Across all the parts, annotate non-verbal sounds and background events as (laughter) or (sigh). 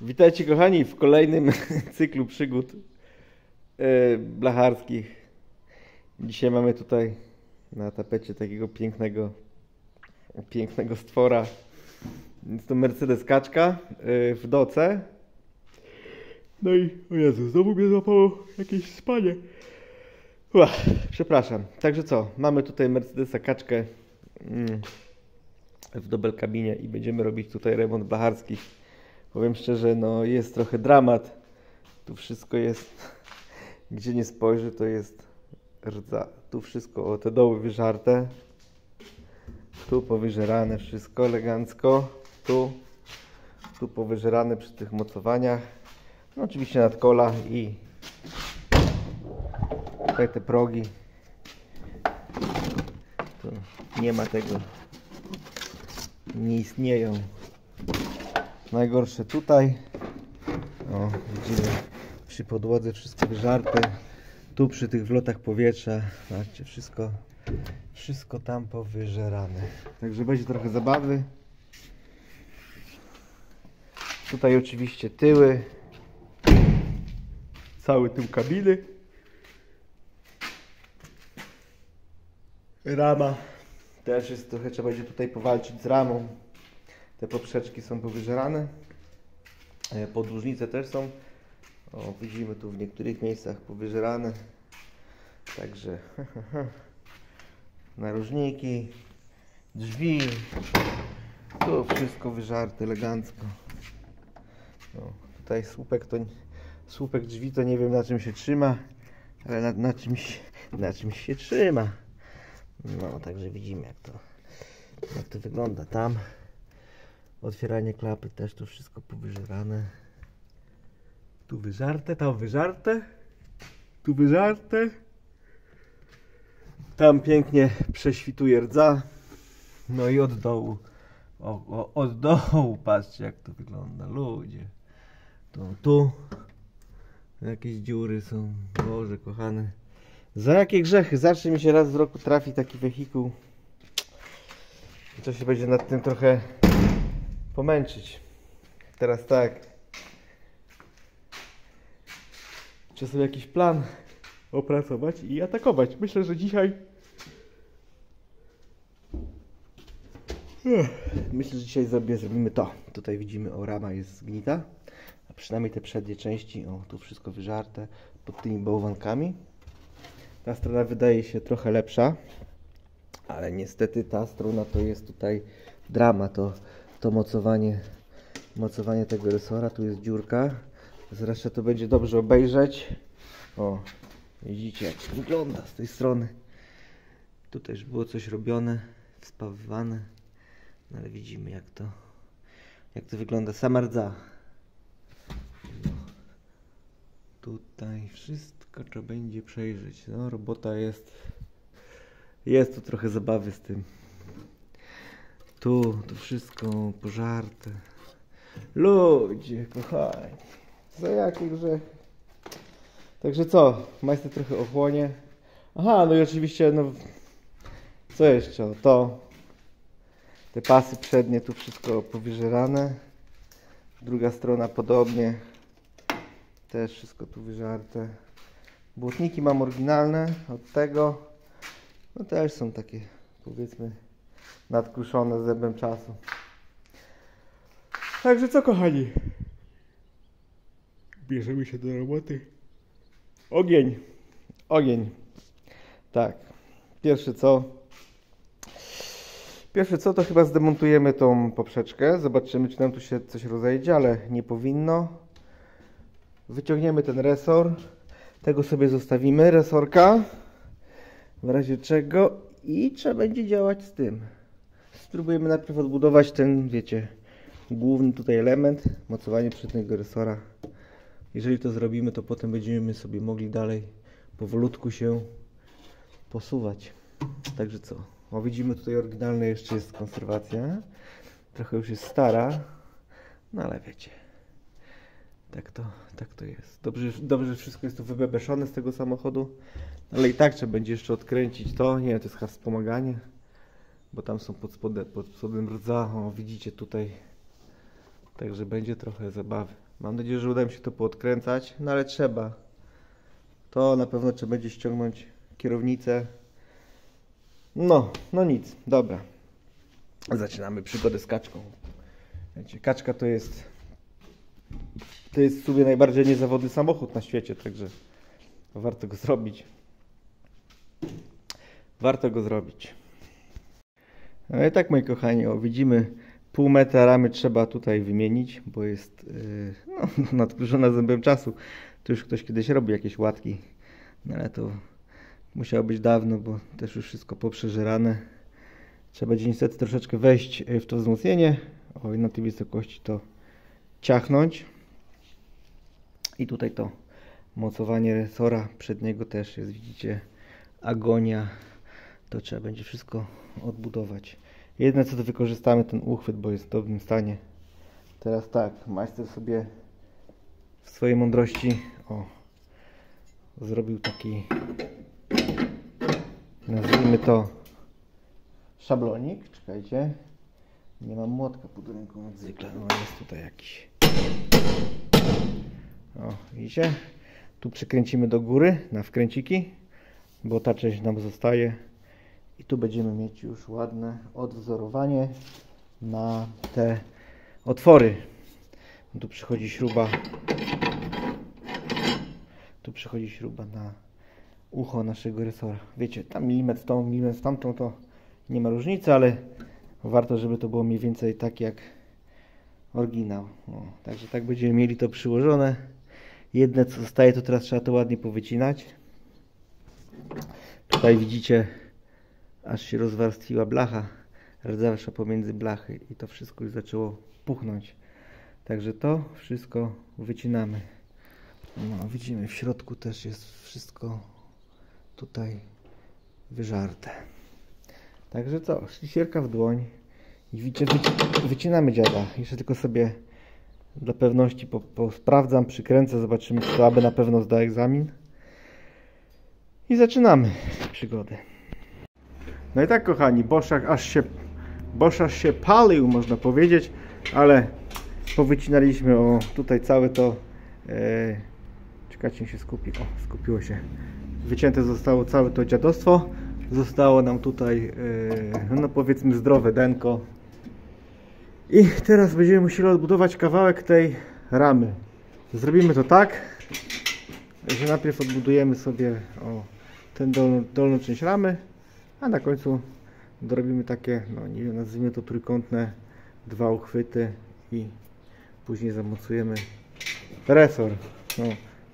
Witajcie kochani w kolejnym (laughs) cyklu przygód e, blacharskich. Dzisiaj mamy tutaj na tapecie takiego pięknego, pięknego stwora. Jest to Mercedes Kaczka e, w doce. No i, o Jezu, znowu mnie złapało jakieś spanie. Ua, przepraszam. Także co, mamy tutaj Mercedesa Kaczkę mm, w dobel kabinie i będziemy robić tutaj remont blacharski. Powiem szczerze, no jest trochę dramat. Tu wszystko jest, (laughs) gdzie nie spojrzy, to jest rdza. Tu wszystko, o te doły wyżarte. Tu powyżerane wszystko elegancko. Tu, tu powyżerane przy tych mocowaniach. No oczywiście nadkola i tutaj te progi. Tu nie ma tego. Nie istnieją. Najgorsze tutaj. O, widzimy przy podłodze wszystko wyżarte. Tu przy tych wlotach powietrza. Zobaczcie, wszystko, wszystko tam powyżerane. Także będzie trochę zabawy. Tutaj oczywiście tyły. Cały tył kabiny. Rama. Też jest trochę, trzeba będzie tutaj powalczyć z ramą. Te poprzeczki są powyżerane. Podłużnice też są. O, widzimy tu w niektórych miejscach powyżerane. Także (laughs) narożniki, drzwi. Tu wszystko wyżarte elegancko. No, tutaj słupek to słupek drzwi to nie wiem na czym się trzyma, ale na, na czymś na czymś się trzyma. No, także widzimy jak to jak to wygląda tam. Otwieranie klapy też tu wszystko powyżerane. Tu wyżarte, tam wyżarte. Tu wyżarte. Tam pięknie prześwituje rdza. No i od dołu. O, o, od dołu, patrzcie jak to wygląda, ludzie. To tu jakieś dziury są. Boże kochany. Za jakie grzechy? Zawsze mi się raz w roku trafi taki wehikuł. I to się będzie nad tym trochę pomęczyć. Teraz tak. Trzeba sobie jakiś plan opracować i atakować. Myślę, że dzisiaj. Myślę, że dzisiaj zrobimy to. Tutaj widzimy, o rama jest zgnita. A przynajmniej te przednie części, o tu wszystko wyżarte pod tymi bałwankami. Ta strona wydaje się trochę lepsza, ale niestety ta strona to jest tutaj drama. To to mocowanie, mocowanie tego resora. Tu jest dziurka. Zresztą to będzie dobrze obejrzeć. O, widzicie jak to wygląda z tej strony. Tutaj już było coś robione, wspawywane. No ale widzimy jak to, jak to wygląda. Sama rdza. No. Tutaj wszystko trzeba będzie przejrzeć. No, robota jest. Jest tu trochę zabawy z tym. Tu, tu wszystko pożarte. Ludzie, kochani. Za jakie grzechy. Także co? Majster trochę ochłonie. Aha, no i oczywiście, no. Co jeszcze? To. Te pasy przednie, tu wszystko powyżerane. Druga strona podobnie. Też wszystko tu wyżarte. Błotniki mam oryginalne od tego. No też są takie, powiedzmy, nadkruszone zębem czasu. Także co kochani? Bierzemy się do roboty. Ogień. Ogień. Tak. Pierwsze co? Pierwsze co to chyba zdemontujemy tą poprzeczkę. Zobaczymy czy nam tu się coś rozejdzie, ale nie powinno. Wyciągniemy ten resor. Tego sobie zostawimy, resorka. W razie czego i trzeba będzie działać z tym. Spróbujemy najpierw odbudować ten, wiecie, główny tutaj element, mocowanie przedniego resora. Jeżeli to zrobimy, to potem będziemy sobie mogli dalej powolutku się posuwać. Także co? O, widzimy tutaj oryginalne jeszcze jest konserwacja. Trochę już jest stara, no ale wiecie. Tak to, tak to jest. Dobrze, dobrze, że wszystko jest tu wybebeszone z tego samochodu, ale i tak trzeba będzie jeszcze odkręcić to. Nie to jest chyba wspomaganie, bo tam są pod spodem, pod spodem rdza. O, widzicie tutaj Także będzie trochę zabawy. Mam nadzieję, że uda mi się to poodkręcać, no ale trzeba. To na pewno trzeba będzie ściągnąć kierownicę. No, no nic, dobra. Zaczynamy przygodę z kaczką. Wiecie, kaczka to jest to jest w sumie najbardziej niezawodny samochód na świecie, także warto go zrobić. Warto go zrobić. No i tak, moi kochani, o, widzimy pół metra ramy trzeba tutaj wymienić, bo jest yy, no, (laughs) nadkurzona zębem czasu. To już ktoś kiedyś robił jakieś łatki, no ale to musiało być dawno, bo też już wszystko poprzeżerane. Trzeba będzie niestety troszeczkę wejść w to wzmocnienie. O, i na tej wysokości to ciachnąć. I tutaj to mocowanie resora przedniego też jest, widzicie, agonia. To trzeba będzie wszystko odbudować. Jedne co to wykorzystamy ten uchwyt, bo jest w dobrym stanie. Teraz tak, majster sobie w swojej mądrości o, zrobił taki nazwijmy to szablonik. Czekajcie. Nie mam młotka pod ręką jak zwykle, no jest tutaj jakiś. O, widzicie? Tu przykręcimy do góry na wkręciki, bo ta część nam zostaje. Tu będziemy mieć już ładne odwzorowanie na te otwory. Tu przychodzi śruba. Tu przychodzi śruba na ucho naszego resora. Wiecie, tam milimetr tą, milimetr tamtą to nie ma różnicy, ale warto, żeby to było mniej więcej tak jak oryginał. O, także tak będziemy mieli to przyłożone. Jedne co zostaje to teraz trzeba to ładnie powycinać. Tutaj widzicie aż się rozwarstwiła blacha, rdzarsza pomiędzy blachy i to wszystko już zaczęło puchnąć. Także to wszystko wycinamy. No, widzimy, w środku też jest wszystko tutaj wyżarte. Także co, szlifierka w dłoń i widzicie, wyci wycinamy dziada. Jeszcze tylko sobie dla pewności po, po sprawdzam, przykręcę, zobaczymy, czy to aby na pewno zda egzamin. I zaczynamy przygodę. No i tak, kochani, Boszak aż się, Boszak się palił, można powiedzieć, ale powycinaliśmy o tutaj całe to. E, czekajcie, się skupi. O, skupiło się. Wycięte zostało całe to dziadostwo. Zostało nam tutaj, e, no powiedzmy, zdrowe denko. I teraz będziemy musieli odbudować kawałek tej ramy. Zrobimy to tak, że najpierw odbudujemy sobie o, tę dolną, dolną część ramy, a na końcu dorobimy takie, no nie wiem, nazwijmy to trójkątne dwa uchwyty i później zamocujemy resor. No,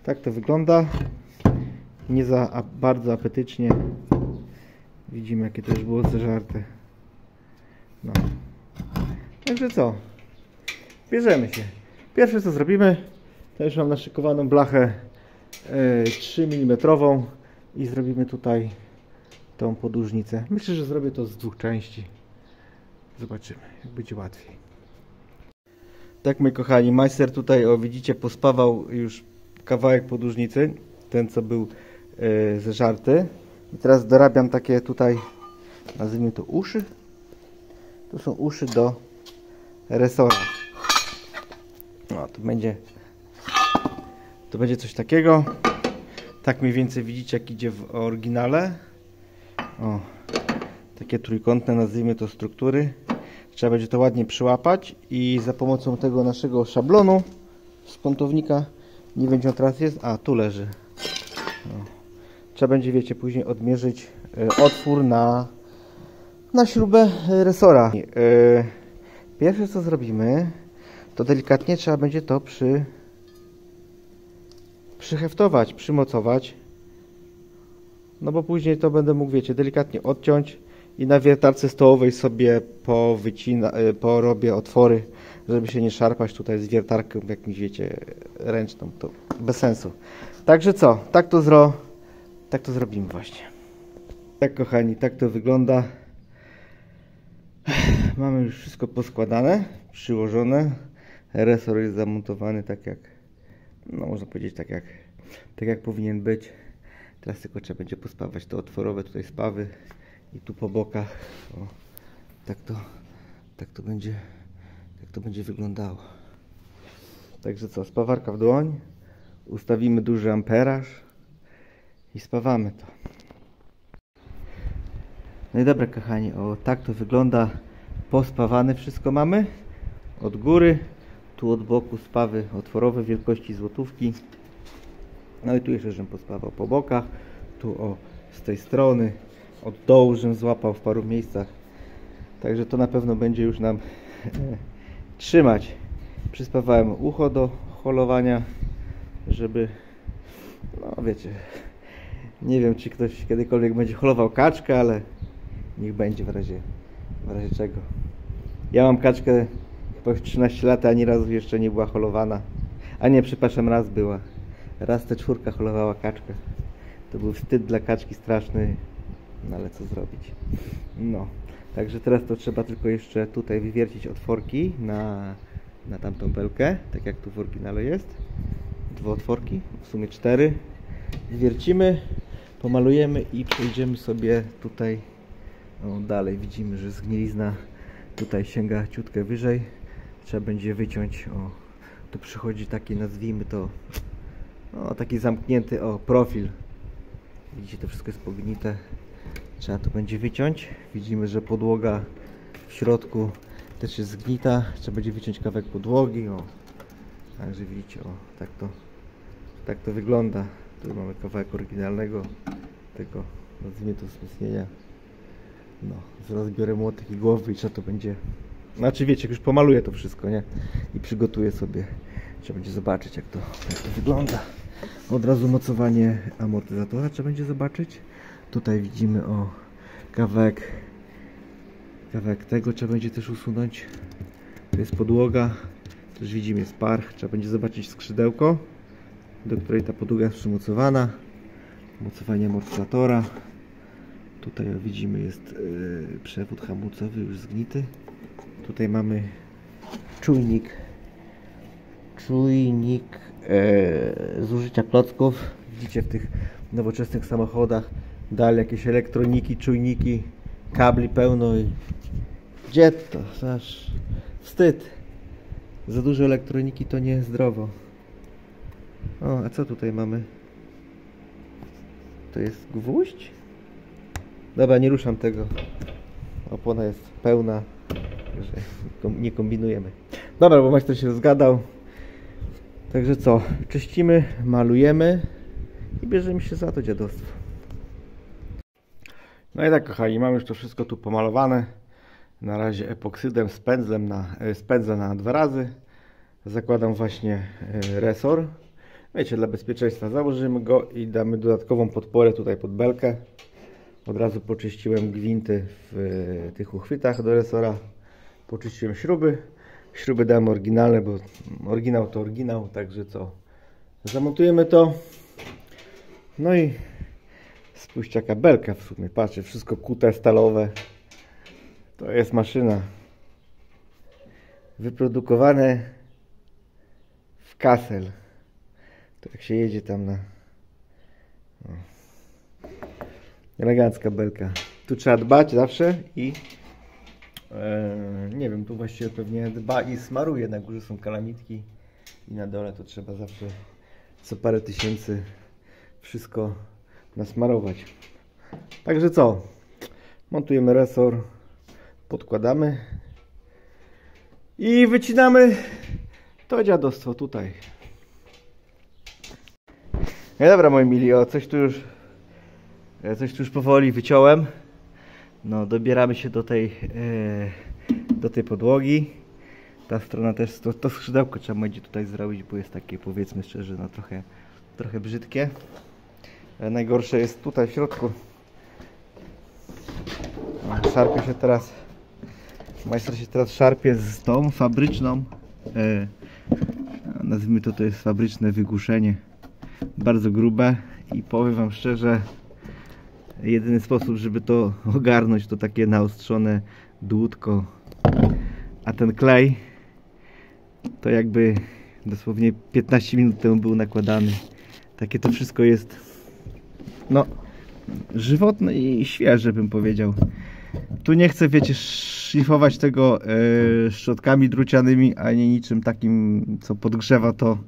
tak to wygląda. Nie za bardzo apetycznie. Widzimy jakie to już było zeżarte. No. Także co? Bierzemy się. Pierwsze co zrobimy, to już mam naszykowaną blachę e, 3 mm i zrobimy tutaj tą podłużnicę. Myślę, że zrobię to z dwóch części. Zobaczymy, jak będzie łatwiej. Tak, moi kochani, majster tutaj, o widzicie, pospawał już kawałek podłużnicy, ten co był e, zeżarty. I teraz dorabiam takie tutaj, nazwijmy to uszy. To są uszy do resora. No, to będzie to będzie coś takiego. Tak mniej więcej widzicie, jak idzie w oryginale. O, takie trójkątne, nazwijmy to struktury. Trzeba będzie to ładnie przyłapać i za pomocą tego naszego szablonu z kątownika, nie wiem gdzie on teraz jest, a tu leży. O. Trzeba będzie, wiecie, później odmierzyć y, otwór na, na śrubę resora. Y, pierwsze co zrobimy, to delikatnie trzeba będzie to przy, przyheftować, przymocować no bo później to będę mógł, wiecie, delikatnie odciąć i na wiertarce stołowej sobie powycina, e, porobię otwory, żeby się nie szarpać tutaj z wiertarką jakimś, wiecie, ręczną. To bez sensu. Także co? Tak to, zro... tak to zrobimy właśnie. Tak kochani, tak to wygląda. Mamy już wszystko poskładane, przyłożone. Resor jest zamontowany tak jak, no można powiedzieć tak jak, tak jak powinien być. Teraz tylko trzeba będzie pospawać te otworowe tutaj spawy i tu po bokach. O, tak to, tak to będzie, tak to będzie wyglądało. Także co, spawarka w dłoń, ustawimy duży amperaż i spawamy to. No i dobra kochani, o tak to wygląda pospawane wszystko mamy od góry, tu od boku spawy otworowe wielkości złotówki no i tu jeszcze żem pospawał po bokach. Tu o z tej strony. Od dołu żem złapał w paru miejscach. Także to na pewno będzie już nam e, trzymać. Przyspawałem ucho do holowania żeby no wiecie nie wiem czy ktoś kiedykolwiek będzie holował kaczkę ale niech będzie w razie w razie czego. Ja mam kaczkę chyba już 13 lat, ani razu jeszcze nie była holowana. A nie, przepraszam, raz była. Raz ta czwórka holowała kaczkę. To był wstyd dla kaczki straszny, no ale co zrobić. No, także teraz to trzeba tylko jeszcze tutaj wywiercić otworki na, na tamtą belkę, tak jak tu w oryginale jest. Dwa otworki, w sumie cztery. Wywiercimy, pomalujemy i przejdziemy sobie tutaj o, dalej. Widzimy, że zgnilizna tutaj sięga ciutkę wyżej trzeba będzie wyciąć o tu przychodzi taki nazwijmy to o taki zamknięty o profil. Widzicie to wszystko jest pognite. Trzeba to będzie wyciąć. Widzimy, że podłoga w środku też jest zgnita. Trzeba będzie wyciąć kawałek podłogi o. Także widzicie o tak to tak to wygląda. Tu mamy kawałek oryginalnego tego nazwijmy to wzmocnienia. No, zaraz biorę młotek i głowy i trzeba to będzie... Znaczy wiecie, już pomaluję to wszystko, nie? I przygotuję sobie. Trzeba będzie zobaczyć, jak to, jak to wygląda. Od razu mocowanie amortyzatora trzeba będzie zobaczyć. Tutaj widzimy o kawałek kawałek tego trzeba będzie też usunąć. To jest podłoga. Też widzimy jest parch. Trzeba będzie zobaczyć skrzydełko, do której ta podłoga jest przymocowana. Mocowanie amortyzatora. Tutaj widzimy jest yy, przewód hamulcowy już zgnity. Tutaj mamy czujnik czujnik yy, zużycia klocków. Widzicie w tych nowoczesnych samochodach dalej jakieś elektroniki, czujniki, kabli pełno i gdzie to? Aż wstyd. Za dużo elektroniki to nie zdrowo. O, a co tutaj mamy? To jest gwóźdź? Dobra, nie ruszam tego. Opona jest pełna, nie kombinujemy. Dobra, bo majster się zgadał. Także co? Czyścimy, malujemy i bierzemy się za to dziadostwo. No i tak kochani, mam już to wszystko tu pomalowane. Na razie epoksydem z pędzlem na, e, z pędzla na dwa razy. Zakładam właśnie e, resor. Wiecie, dla bezpieczeństwa założymy go i damy dodatkową podporę tutaj pod belkę. Od razu poczyściłem gwinty w e, tych uchwytach do resora. Poczyściłem śruby. Śruby dałem oryginalne, bo oryginał to oryginał, także co? Zamontujemy to. No i spójrzcie jaka belka w sumie. Patrzcie, wszystko kute, stalowe. To jest maszyna. Wyprodukowane w Kassel. To jak się jedzie tam na... Elegancka belka. Tu trzeba dbać zawsze i nie wiem, tu właściwie pewnie dba i smaruje. Na górze są kalamitki i na dole to trzeba zawsze co parę tysięcy wszystko nasmarować. Także co? Montujemy resor, podkładamy i wycinamy to dziadostwo tutaj. No dobra moi mili, o coś tu już ja coś tu już powoli wyciąłem. No, dobieramy się do tej, e, do tej podłogi. Ta strona też, to, to skrzydełko trzeba będzie tutaj zrobić, bo jest takie, powiedzmy szczerze, no trochę, trochę brzydkie. E, najgorsze jest tutaj w środku. Szarpie się teraz, majster się teraz szarpie z tą fabryczną, e, nazwijmy to, to jest fabryczne wygłuszenie. Bardzo grube i powiem Wam szczerze, jedyny sposób, żeby to (laughs) ogarnąć, to takie naostrzone dłutko. A ten klej to jakby dosłownie 15 minut temu był nakładany. Takie to wszystko jest no żywotne i świeże bym powiedział. Tu nie chcę, wiecie, szlifować tego e, szczotkami drucianymi, ani niczym takim, co podgrzewa to,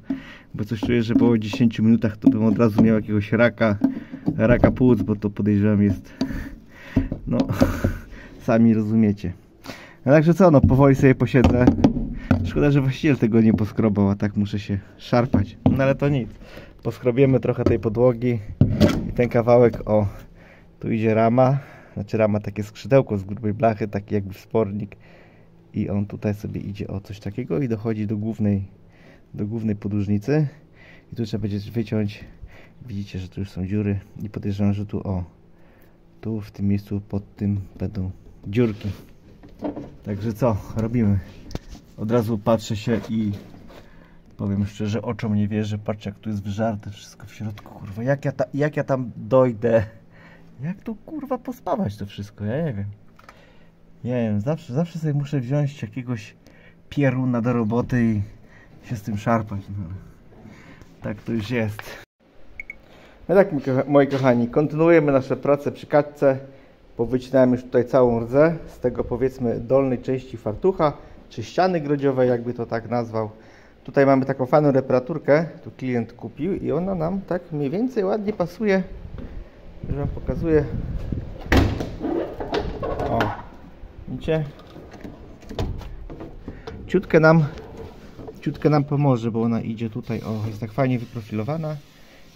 bo coś czuję, że po 10 minutach to bym od razu miał jakiegoś raka, raka płuc, bo to podejrzewam jest, no, (laughs) sami rozumiecie. No także co, no powoli sobie posiedzę. Szkoda, że właściciel tego nie poskrobał, a tak muszę się szarpać. No ale to nic. Poskrobiemy trochę tej podłogi i ten kawałek, o, tu idzie rama, znaczy rama takie skrzydełko z grubej blachy, taki jakby wspornik i on tutaj sobie idzie o coś takiego i dochodzi do głównej do głównej podłużnicy i tu trzeba będzie wyciąć widzicie, że tu już są dziury i podejrzewam, że tu o tu w tym miejscu pod tym będą dziurki. Także co, robimy? Od razu patrzę się i powiem szczerze, oczom nie wierzę. Patrzcie jak tu jest wyżarte wszystko w środku kurwa, jak ja, ta, jak ja tam dojdę jak tu kurwa pospawać to wszystko? Ja nie wiem. Nie wiem, zawsze, zawsze sobie muszę wziąć jakiegoś pieruna do roboty i się z tym szarpać. No. Tak to już jest. No tak, moi kochani, kontynuujemy nasze prace przy kaczce. Powycinałem już tutaj całą rdzę z tego powiedzmy dolnej części fartucha, czy ściany grodziowej, jakby to tak nazwał. Tutaj mamy taką fajną reparaturkę, tu klient kupił i ona nam tak mniej więcej ładnie pasuje już Wam pokazuję. O, widzicie? Ciutkę nam, ciutkę nam pomoże, bo ona idzie tutaj, o, jest tak fajnie wyprofilowana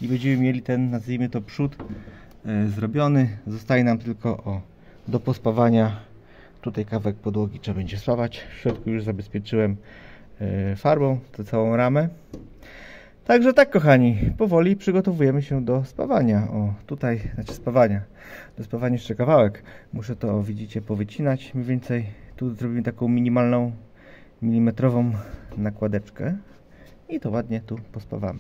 i będziemy mieli ten, nazwijmy to przód e, zrobiony. Zostaje nam tylko o, do pospawania tutaj kawałek podłogi trzeba będzie spawać. W środku już zabezpieczyłem e, farbą tę całą ramę. Także tak kochani, powoli przygotowujemy się do spawania. O, tutaj, znaczy spawania. Do spawania jeszcze kawałek. Muszę to, widzicie, powycinać mniej więcej. Tu zrobimy taką minimalną, milimetrową nakładeczkę. I to ładnie tu pospawamy.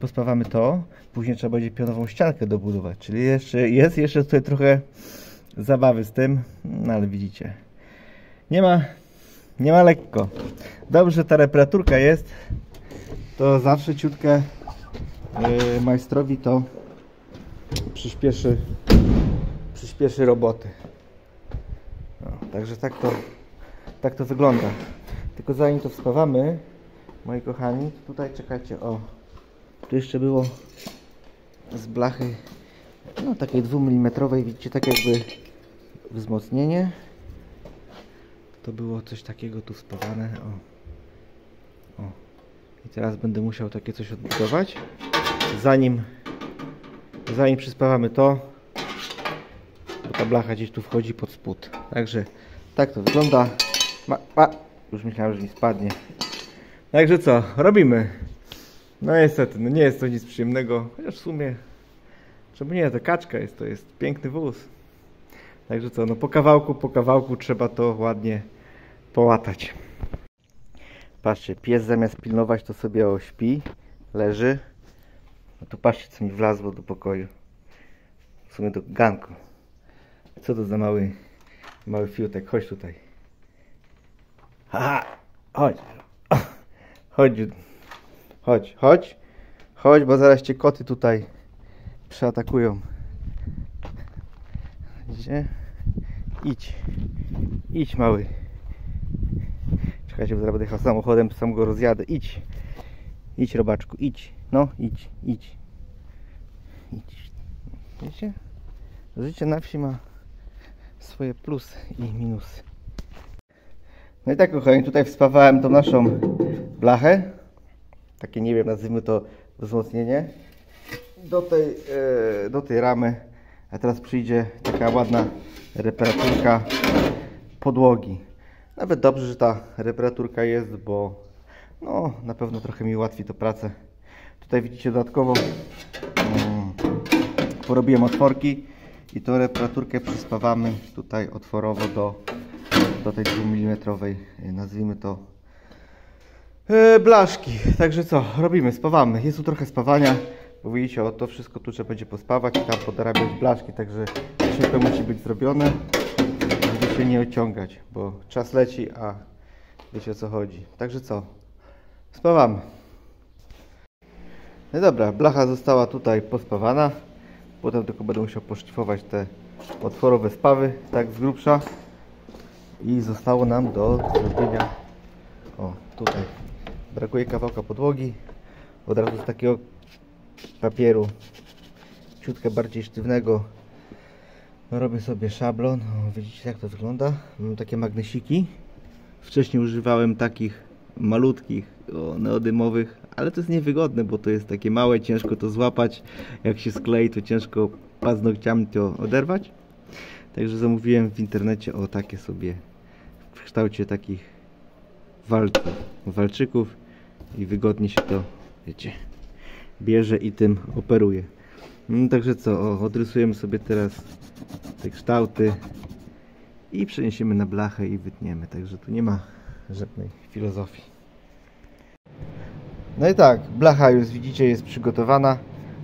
Pospawamy to, później trzeba będzie pionową ściankę dobudować. Czyli jeszcze jest jeszcze tutaj trochę zabawy z tym, no ale widzicie. Nie ma, nie ma lekko. Dobrze, ta reparaturka jest to zawsze ciutkę yy, majstrowi to przyspieszy, przyspieszy roboty. No, także tak to, tak to wygląda. Tylko zanim to wspawamy, moi kochani, tutaj czekajcie, o, tu jeszcze było z blachy, no takiej 2 mm, widzicie, tak jakby wzmocnienie. To było coś takiego tu spawane, o. I teraz będę musiał takie coś odbudować. Zanim, zanim przyspawamy to, bo ta blacha gdzieś tu wchodzi pod spód. Także tak to wygląda. Ma, ma. Już myślałem, że mi spadnie. Także co, robimy. No niestety, no nie jest to nic przyjemnego, chociaż w sumie, czemu nie, to kaczka jest, to jest piękny wóz. Także co, no po kawałku, po kawałku trzeba to ładnie połatać. Patrzcie, pies zamiast pilnować to sobie o śpi, leży. No to patrzcie co mi wlazło do pokoju. W sumie do ganku. Co to za mały, mały fiutek? Chodź tutaj. Haha, chodź. (coughs) Chodź, chodź, chodź. Chodź, bo zaraz cię koty tutaj przeatakują. Gdzie? Idź. Idź mały. Czekajcie, bo zaraz będę jechał samochodem, sam go rozjadę. Idź. Idź, robaczku, idź. No, idź, idź. Idź. Wiecie? Życie na wsi ma swoje plusy i minusy. No i tak, kochani, tutaj wspawałem tą naszą blachę. Takie, nie wiem, nazwijmy to wzmocnienie. Do tej, e, do tej ramy. A teraz przyjdzie taka ładna reparaturka podłogi. Nawet dobrze, że ta reparaturka jest, bo no, na pewno trochę mi ułatwi to pracę. Tutaj widzicie dodatkowo um, porobiłem otworki i tą reparaturkę przyspawamy tutaj otworowo do, do tej 2 mm, nazwijmy to yy, blaszki. Także co, robimy, spawamy. Jest tu trochę spawania, bo widzicie, o to wszystko tu trzeba będzie pospawać i tam podrabiać blaszki, także wszystko musi być zrobione się nie ociągać, bo czas leci, a wiecie o co chodzi. Także co? Spawamy. No dobra, blacha została tutaj pospawana. Potem tylko będę musiał poszlifować te otworowe spawy, tak z grubsza. I zostało nam do zrobienia, o tutaj, brakuje kawałka podłogi, od razu z takiego papieru ciutkę bardziej sztywnego robię sobie szablon, o, widzicie jak to wygląda, mam takie magnesiki, wcześniej używałem takich malutkich, o, neodymowych, ale to jest niewygodne, bo to jest takie małe, ciężko to złapać, jak się sklei to ciężko paznokciami to oderwać, także zamówiłem w internecie o takie sobie w kształcie takich walców, walczyków i wygodnie się to, wiecie, bierze i tym operuje. No, także co, odrysujemy sobie teraz te kształty i przeniesiemy na blachę i wytniemy. Także tu nie ma żadnej filozofii. No i tak, blacha już widzicie jest przygotowana.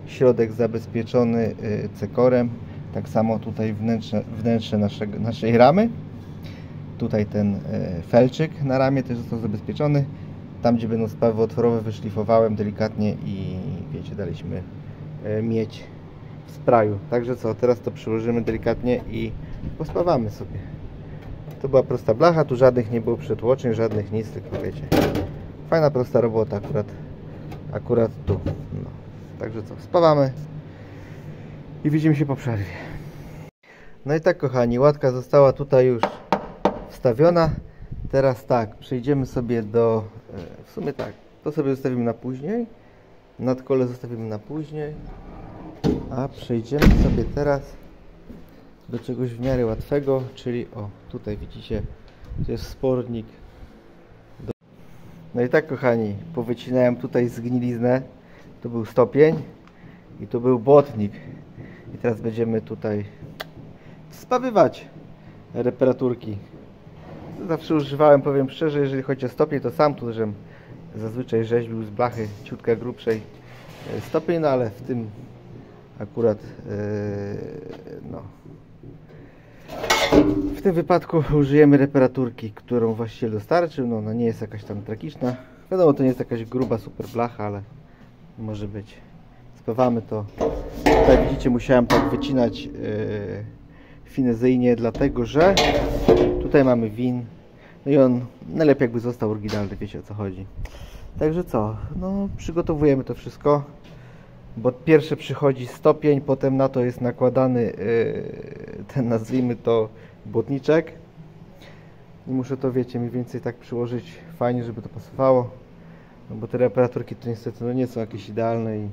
Środek zabezpieczony y, cekorem. Tak samo tutaj wnętrze, wnętrze naszego, naszej ramy. Tutaj ten y, felczyk na ramię też został zabezpieczony. Tam gdzie będą spawy otworowe wyszlifowałem delikatnie i wiecie, daliśmy y, mieć w sprayu. Także co, teraz to przyłożymy delikatnie i pospawamy sobie. To była prosta blacha, tu żadnych nie było przetłoczeń, żadnych nic, tylko wiecie. Fajna, prosta robota akurat, akurat tu. No. Także co, spawamy i widzimy się po przerwie. No i tak kochani, łatka została tutaj już wstawiona. Teraz tak, przejdziemy sobie do, e, w sumie tak, to sobie zostawimy na później. Nadkole zostawimy na później. A przejdziemy sobie teraz do czegoś w miarę łatwego, czyli o, tutaj widzicie, to jest spornik. Do... No i tak kochani, powycinałem tutaj zgniliznę, to był stopień i to był błotnik. I teraz będziemy tutaj spawywać reparaturki. Zawsze używałem, powiem szczerze, jeżeli chodzi o stopień, to sam tu, żem zazwyczaj rzeźbił z blachy ciutkę grubszej e, stopień, no ale w tym akurat yy, no w tym wypadku użyjemy reparaturki, którą właściciel dostarczył. No ona nie jest jakaś tam tragiczna. Wiadomo, to nie jest jakaś gruba super blacha, ale może być. Spawamy to. Tutaj widzicie, musiałem tak wycinać yy, finezyjnie, dlatego że tutaj mamy win. No i on najlepiej jakby został oryginalny, wiecie o co chodzi. Także co, no przygotowujemy to wszystko bo pierwsze przychodzi stopień, potem na to jest nakładany yy, ten nazwijmy to błotniczek. I muszę to wiecie mniej więcej tak przyłożyć. Fajnie, żeby to pasowało no bo te reparaturki to niestety no nie są jakieś idealne i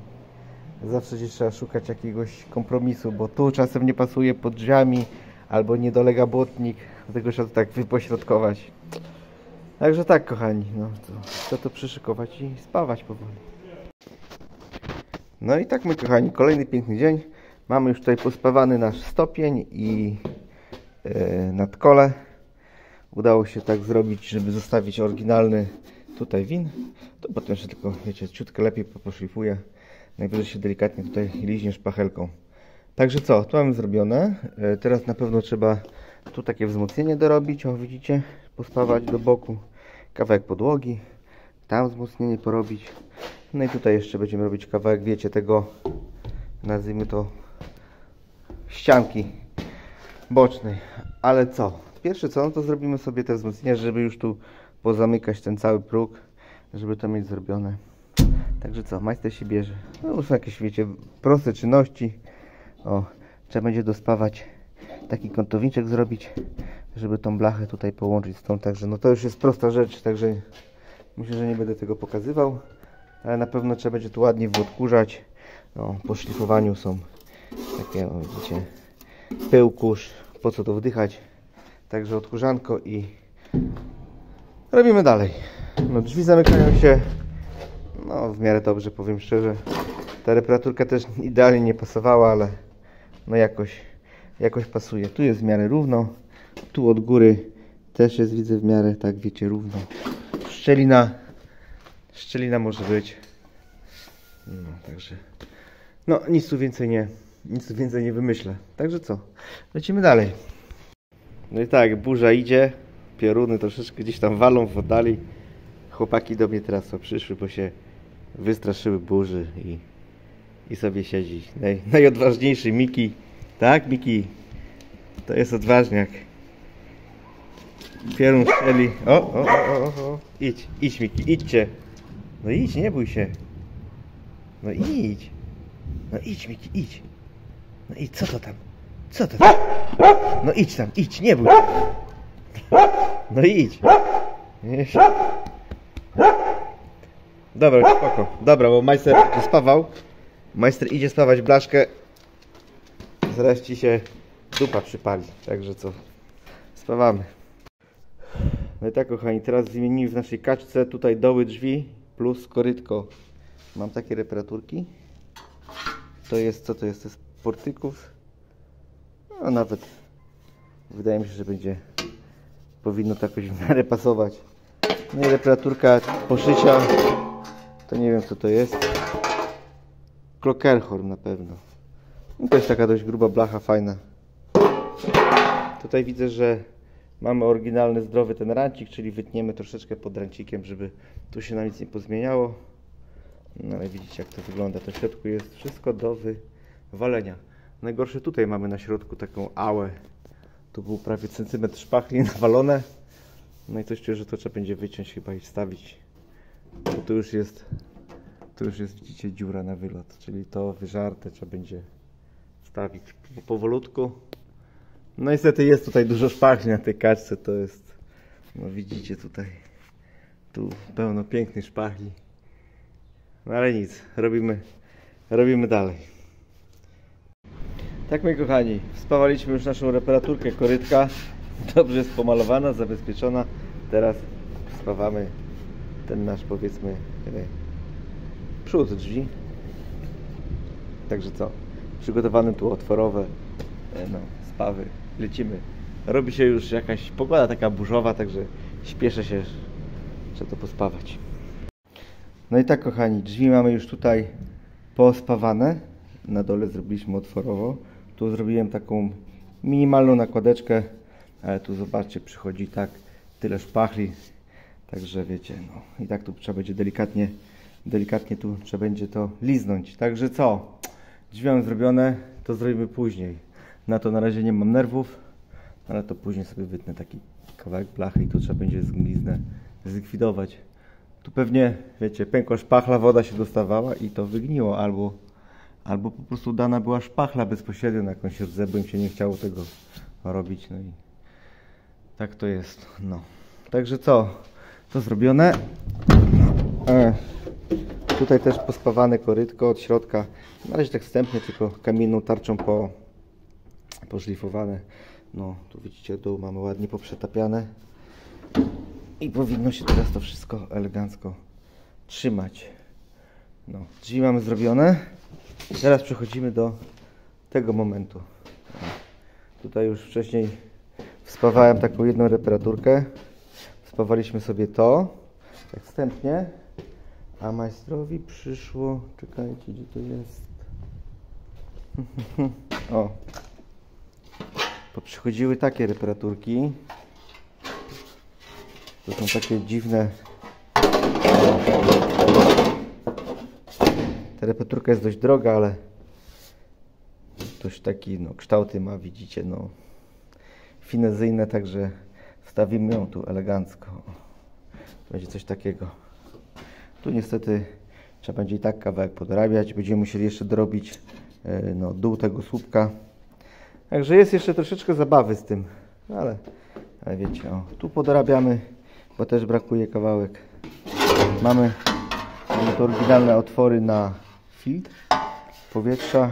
zawsze gdzieś trzeba szukać jakiegoś kompromisu, bo tu czasem nie pasuje pod drzwiami albo nie dolega błotnik, dlatego trzeba to tak wypośrodkować. Także tak kochani, no to trzeba to przyszykować i spawać powoli no i tak, moi kochani, kolejny piękny dzień. Mamy już tutaj pospawany nasz stopień i yy, nadkole. Udało się tak zrobić, żeby zostawić oryginalny tutaj win. To potem jeszcze tylko, wiecie, ciutkę lepiej poszlifuję. Najwyżej się delikatnie tutaj liźniesz pachelką. Także co, tu mamy zrobione. Yy, teraz na pewno trzeba tu takie wzmocnienie dorobić. O, widzicie? Pospawać do boku kawałek podłogi. Tam wzmocnienie porobić. No i tutaj jeszcze będziemy robić kawałek, wiecie, tego, nazwijmy to, ścianki bocznej. Ale co? Pierwsze co, no to zrobimy sobie te wzmocnienia, żeby już tu pozamykać ten cały próg, żeby to mieć zrobione. Także co, majster się bierze. No są jakieś, wiecie, proste czynności. O, trzeba będzie dospawać taki kątowniczek zrobić, żeby tą blachę tutaj połączyć z tą. Także no to już jest prosta rzecz, także myślę, że nie będę tego pokazywał ale na pewno trzeba będzie tu ładnie odkurzać. No, po szlifowaniu są takie, o, widzicie, pył, kurz, po co to wdychać. Także odkurzanko i robimy dalej. No, drzwi zamykają się no, w miarę dobrze, powiem szczerze. Ta reparaturka też idealnie nie pasowała, ale no jakoś, jakoś pasuje. Tu jest w miarę równo, tu od góry też jest, widzę, w miarę, tak wiecie, równo. Szczelina Szczelina może być. No, także. No, nic tu więcej nie. Nic tu więcej nie wymyślę. Także co? Lecimy dalej. No i tak, burza idzie. Pioruny troszeczkę gdzieś tam walą w oddali. Chłopaki do mnie teraz przyszły, bo się wystraszyły burzy i, i sobie siedzi. Naj, najodważniejszy Miki. Tak, Miki? To jest odważniak. Pierun strzeli. O, o, o, o, o. Idź, idź Miki, idźcie. No idź, nie bój się. No idź. No idź Miki, idź. No idź, co to tam? Co to tam? No idź tam, idź, nie bój się. No idź. Dobra, spoko. Dobra, bo majster spawał. Majster idzie spawać blaszkę. Zaraz ci się dupa przypali. Także co? Spawamy. No i tak kochani, teraz zmienimy w naszej kaczce tutaj doły drzwi plus korytko. Mam takie reparaturki. To jest, co to jest? To jest portyków. No nawet wydaje mi się, że będzie powinno to jakoś w miarę pasować. No i reparaturka poszycia. To nie wiem co to jest. Klockerhorn na pewno. No to jest taka dość gruba blacha, fajna. Tutaj widzę, że mamy oryginalny, zdrowy ten rancik, czyli wytniemy troszeczkę pod rancikiem, żeby tu się nam nic nie pozmieniało. No ale widzicie jak to wygląda. To w środku jest wszystko do wywalenia. Najgorsze tutaj mamy na środku taką ałę. Tu był prawie centymetr szpachli (laughs) nawalone. No i coś czuję, że to trzeba będzie wyciąć chyba i wstawić. Bo tu już jest, tu już jest widzicie dziura na wylot, czyli to wyżarte trzeba będzie wstawić po- powolutku. No niestety jest tutaj dużo szpachli na tej kaczce, to jest, no widzicie tutaj, tu pełno pięknych szpachli. No ale nic, robimy, robimy dalej. Tak moi kochani, spawaliśmy już naszą reparaturkę korytka. Dobrze jest pomalowana, zabezpieczona. Teraz spawamy ten nasz powiedzmy e, przód drzwi. Także co? Przygotowane tu otworowe e, no, spawy. Lecimy. Robi się już jakaś pogoda taka burzowa, także śpieszę się, trzeba to pospawać. No i tak kochani, drzwi mamy już tutaj pospawane. Na dole zrobiliśmy otworowo. Tu zrobiłem taką minimalną nakładeczkę, ale tu zobaczcie, przychodzi tak tyle szpachli. Także wiecie, no i tak tu trzeba będzie delikatnie, delikatnie tu trzeba będzie to liznąć. Także co? Drzwi mam zrobione, to zrobimy później. Na to na razie nie mam nerwów, ale to później sobie wytnę taki kawałek blachy i tu trzeba będzie zgliznę zlikwidować. Tu pewnie, wiecie, pękła szpachla, woda się dostawała i to wygniło, albo, albo po prostu dana była szpachla bezpośrednio na jakąś rdzę, bo im się nie chciało tego robić, no i tak to jest, no. Także co, to zrobione. E, tutaj też pospawane korytko od środka, na razie tak wstępnie, tylko kamienną tarczą po, poszlifowane. No, tu widzicie, dół mamy ładnie poprzetapiane. I powinno się teraz to wszystko elegancko trzymać. No, drzwi mamy zrobione. Teraz przechodzimy do tego momentu. Tutaj już wcześniej wspawałem taką jedną reparaturkę. Wspawaliśmy sobie to, tak wstępnie. A majstrowi przyszło, czekajcie, gdzie to jest. (laughs) O. Poprzychodziły takie reparaturki. To są takie dziwne. Ta reparaturka jest dość droga, ale dość taki no, kształty ma, widzicie, no finezyjne, także wstawimy ją tu elegancko. Będzie coś takiego. Tu niestety trzeba będzie i tak kawałek podrabiać. Będziemy musieli jeszcze dorobić e, no, dół tego słupka. Także jest jeszcze troszeczkę zabawy z tym, ale, ale wiecie, o, tu podrabiamy, bo też brakuje kawałek. Mamy, mamy to oryginalne otwory na filtr powietrza,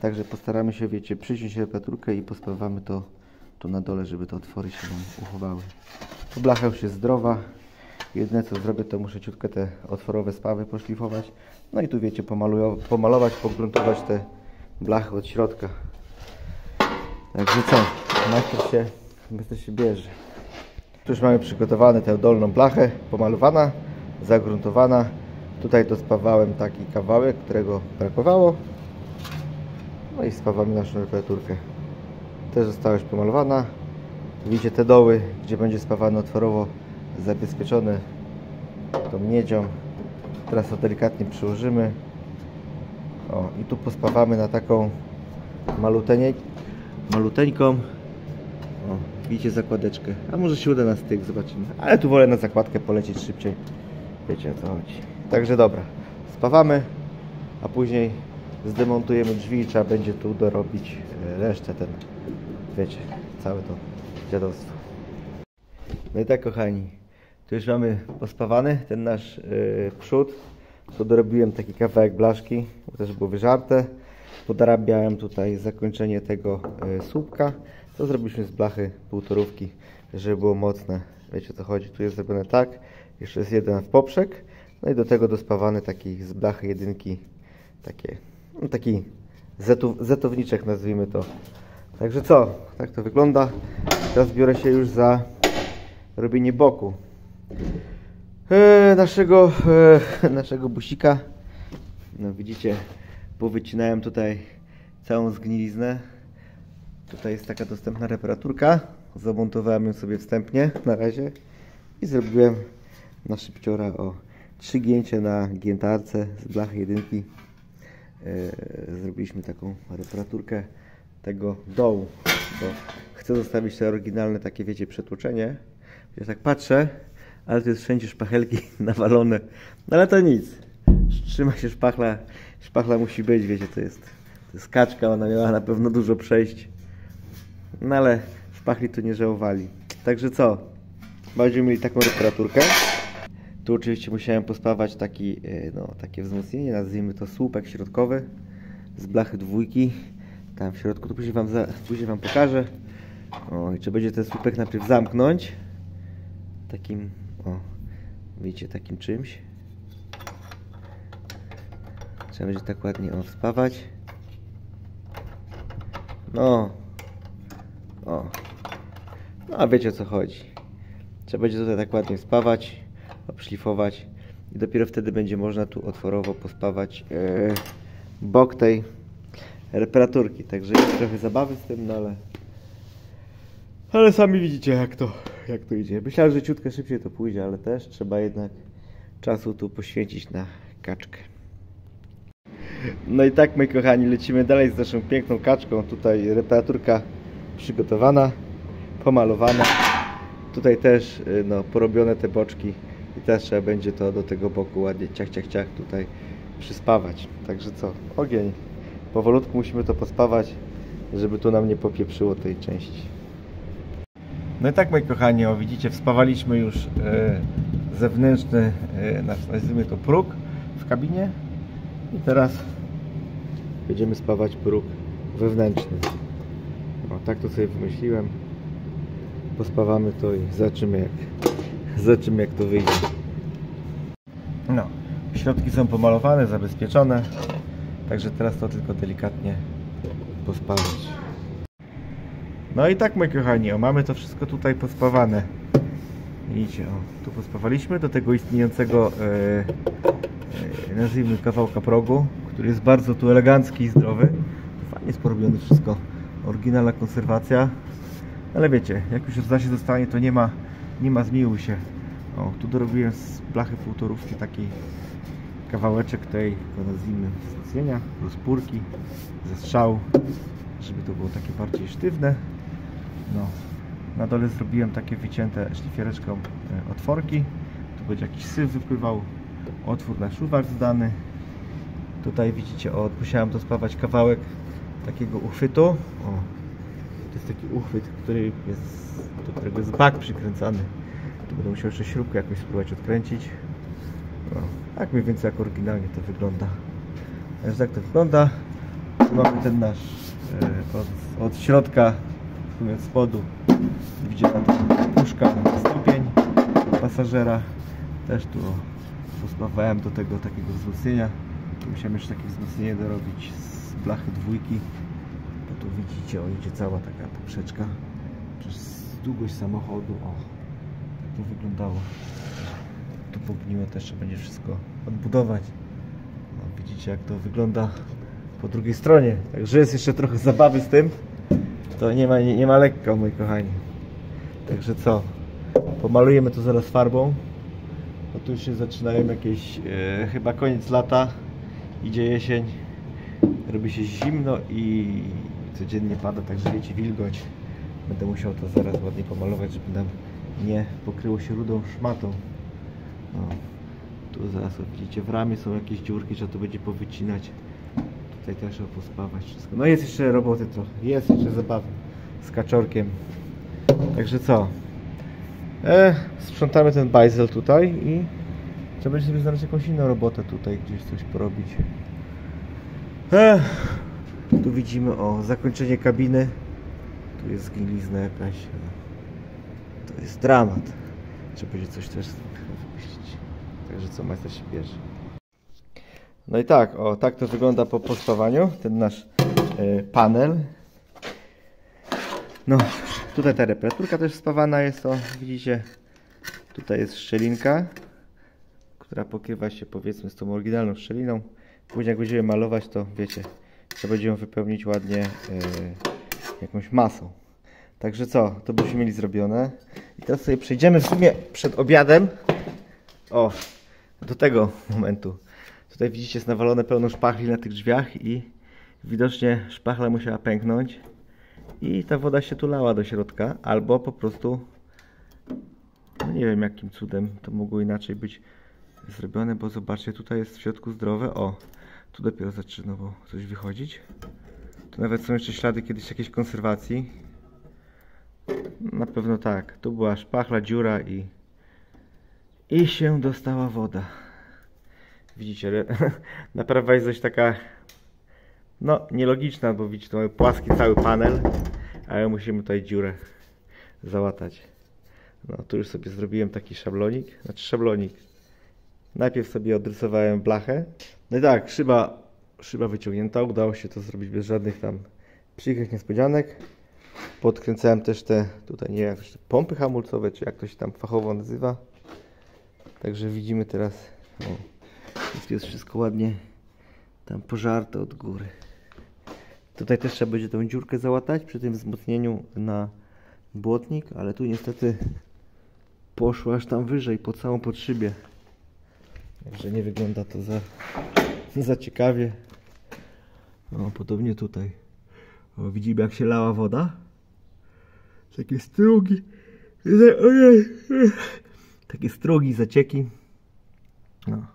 także postaramy się, wiecie, przyciąć reparaturkę i posprawamy to tu na dole, żeby te otwory się uchowały. Tu blacha już jest zdrowa. Jedyne co zrobię, to muszę ciutkę te otworowe spawy poszlifować. No i tu wiecie, pomalować, pogruntować te blachy od środka. Także co, majster się, się bierze. Tu już mamy przygotowane tę dolną blachę, pomalowana, zagruntowana. Tutaj dospawałem taki kawałek, którego brakowało. No i spawamy naszą reparaturkę. Też została już pomalowana. Widzicie te doły, gdzie będzie spawane otworowo zabezpieczone tą miedzią. Teraz to delikatnie przyłożymy. O, i tu pospawamy na taką maluteńką, maluteńką O, widzicie zakładeczkę. A może się uda na styk, zobaczymy. Ale tu wolę na zakładkę polecieć szybciej. Wiecie o co chodzi. Także dobra, spawamy, a później zdemontujemy drzwi i trzeba będzie tu dorobić e, resztę ten, wiecie, całe to dziadostwo. No i tak kochani, tu już mamy pospawany ten nasz yy, przód. Tu dorobiłem taki kawałek blaszki, bo też było wyżarte. Podrabiałem tutaj zakończenie tego yy, słupka. To zrobiliśmy z blachy półtorówki, żeby było mocne. Wiecie o co chodzi, tu jest zrobione tak. Jeszcze jest jeden w poprzek. No i do tego dospawany taki z blachy jedynki. Takie, no taki zetu, zetowniczek nazwijmy to. Także co, tak to wygląda. Teraz biorę się już za robienie boku e, naszego, e, (laughs) naszego busika. No widzicie, powycinałem tutaj całą zgniliznę. Tutaj jest taka dostępna reparaturka. Zamontowałem ją sobie wstępnie na razie i zrobiłem na szybciora o trzy gięcie na giętarce z blachy jedynki. E, zrobiliśmy taką reparaturkę tego dołu, bo chcę zostawić te oryginalne takie, wiecie, przetłoczenie. Ja tak patrzę, ale to jest wszędzie szpachelki (laughs) nawalone. No ale to nic. Trzyma się szpachla. Szpachla musi być, wiecie, to jest, to jest kaczka, ona miała na pewno dużo przejść. No ale szpachli tu nie żałowali. Także co? Będziemy mieli taką reparaturkę. Tu oczywiście musiałem pospawać taki, e, no, takie wzmocnienie, nazwijmy to słupek środkowy z blachy dwójki. Tam w środku, to później wam, za, później wam pokażę. O, i trzeba będzie ten słupek najpierw zamknąć. Takim, o, widzicie, takim czymś. Trzeba będzie tak ładnie o, spawać. No. O. No, a wiecie o co chodzi. Trzeba będzie tutaj tak ładnie spawać, obszlifować i dopiero wtedy będzie można tu otworowo pospawać yy, bok tej reparaturki. Także jest trochę zabawy z tym, no ale ale sami widzicie jak to, jak to idzie. Myślałem, że ciutkę szybciej to pójdzie, ale też trzeba jednak czasu tu poświęcić na kaczkę. No i tak, moi kochani, lecimy dalej z naszą piękną kaczką. Tutaj reparaturka przygotowana, pomalowana. Tutaj też y, no, porobione te boczki i też trzeba będzie to do tego boku ładnie ciach, ciach, ciach tutaj przyspawać. Także co, ogień. Powolutku musimy to pospawać, żeby tu nam nie popieprzyło tej części. No i tak moi kochani, o widzicie, wspawaliśmy już e, zewnętrzny, e, nazwijmy to próg w kabinie i teraz będziemy spawać próg wewnętrzny. O, tak to sobie wymyśliłem. Pospawamy to i zobaczymy jak, (laughs) zobaczymy jak to wyjdzie. No, środki są pomalowane, zabezpieczone, także teraz to tylko delikatnie pospawać. No i tak moi kochani, o, mamy to wszystko tutaj pospawane. Widzicie, o, tu pospawaliśmy do tego istniejącego e, nazwijmy kawałka progu, który jest bardzo tu elegancki i zdrowy. Fajnie jest porobione wszystko. Oryginalna konserwacja. Ale wiecie, jak już za się zostanie, to nie ma, nie ma zmiłuj się. O, tu dorobiłem z blachy półtorówki taki kawałeczek tej, nazwijmy, wzmocnienia, rozpórki, ze strzału, żeby to było takie bardziej sztywne. No. Na dole zrobiłem takie wycięte szlifiereczką e, otworki. Tu będzie jakiś syf wypływał. Otwór na szuwar zdany. Tutaj widzicie, o, musiałem dospawać kawałek takiego uchwytu. O, to jest taki uchwyt, który jest, do którego jest bak przykręcany. Tu będę musiał jeszcze śrubkę jakoś spróbować odkręcić. Tak mniej więcej jak oryginalnie to wygląda. Także tak to wygląda. Tu mamy ten nasz e, od, od środka od spodu widzicie puszka na stopień pasażera też tu pospawałem do tego takiego wzmocnienia musiałem jeszcze takie wzmocnienie dorobić z blachy dwójki bo tu widzicie o idzie cała taka poprzeczka przez długość samochodu o tak to wyglądało tu pogniło też trzeba będzie wszystko odbudować no, widzicie jak to wygląda po drugiej stronie także jest jeszcze trochę zabawy z tym to nie ma, nie, nie ma lekko, moi kochani. Także co? Pomalujemy to zaraz farbą. Bo tu już się zaczynają jakieś, e, chyba koniec lata, idzie jesień, robi się zimno i codziennie pada, także wiecie, wilgoć. Będę musiał to zaraz ładnie pomalować, żeby nam nie pokryło się rudą szmatą. No. Tu zaraz widzicie, w ramie są jakieś dziurki, trzeba to będzie powycinać. Tutaj też trzeba pospawać wszystko. No jest jeszcze roboty trochę, jest jeszcze zabawy z kaczorkiem. Także co? E, sprzątamy ten bajzel tutaj i trzeba będzie sobie znaleźć jakąś inną robotę tutaj, gdzieś coś porobić. E, tu widzimy o zakończenie kabiny. Tu jest zgnilizna jakaś. To jest dramat. Trzeba będzie coś też wymyślić. Także co majster się bierze. No i tak, o tak to wygląda po postawaniu. Ten nasz e, panel. No, tutaj ta reparaturka też spawana jest, o widzicie. Tutaj jest szczelinka, która pokrywa się powiedzmy z tą oryginalną szczeliną. Później jak będziemy malować, to wiecie, trzeba będzie ją wypełnić ładnie e, jakąś masą. Także co, to byśmy mieli zrobione. I teraz sobie przejdziemy w sumie przed obiadem. O, do tego momentu. Tutaj widzicie, jest nawalone pełno szpachli na tych drzwiach i widocznie szpachla musiała pęknąć i ta woda się tu lała do środka, albo po prostu no nie wiem jakim cudem to mogło inaczej być zrobione, bo zobaczcie, tutaj jest w środku zdrowe. O, tu dopiero zaczynało coś wychodzić. Tu nawet są jeszcze ślady kiedyś jakiejś konserwacji. Na pewno tak. Tu była szpachla, dziura i i się dostała woda. Widzicie, (laughs) naprawa jest dość taka no nielogiczna, bo widzicie, to mamy płaski cały panel, ale musimy tutaj dziurę załatać. No tu już sobie zrobiłem taki szablonik, znaczy szablonik. Najpierw sobie odrysowałem blachę. No i tak, szyba, szyba wyciągnięta, udało się to zrobić bez żadnych tam przykrych niespodzianek. Podkręcałem też te, tutaj nie wiem, pompy hamulcowe, czy jak to się tam fachowo nazywa. Także widzimy teraz, o, jest wszystko ładnie tam pożarte od góry. Tutaj też trzeba będzie tą dziurkę załatać przy tym wzmocnieniu na błotnik, ale tu niestety poszło aż tam wyżej, po całą podszybie. Także nie wygląda to za, za ciekawie. O, podobnie tutaj. O, widzimy jak się lała woda. Takie strugi. Takie strugi, zacieki. No.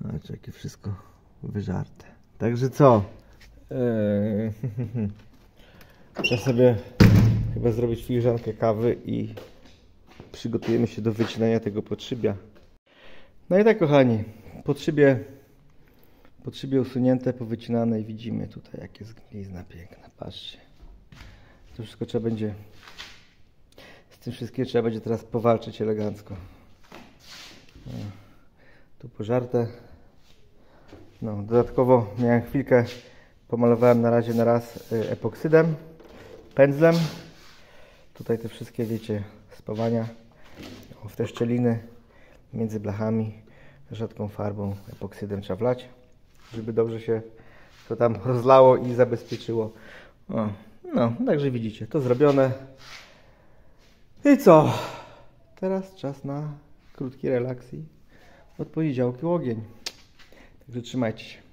Zobacz jakie wszystko wyżarte. Także co? Eee, (laughs) Trzeba sobie chyba zrobić filiżankę kawy i przygotujemy się do wycinania tego podszybia. No i tak kochani, podszybie, podszybie usunięte, powycinane i widzimy tutaj jakie zgnilizna piękna. Patrzcie. To wszystko trzeba będzie z tym wszystkim trzeba będzie teraz powalczyć elegancko. Tu pożarte. No, dodatkowo miałem chwilkę, pomalowałem na razie na raz y, epoksydem, pędzlem. Tutaj te wszystkie, wiecie, spawania w te szczeliny między blachami rzadką farbą, epoksydem trzeba wlać, żeby dobrze się to tam (laughs) rozlało i zabezpieczyło. O, no, także widzicie, to zrobione. I co? Teraz czas na krótki relaks i od poniedziałku ogień. Także trzymajcie się.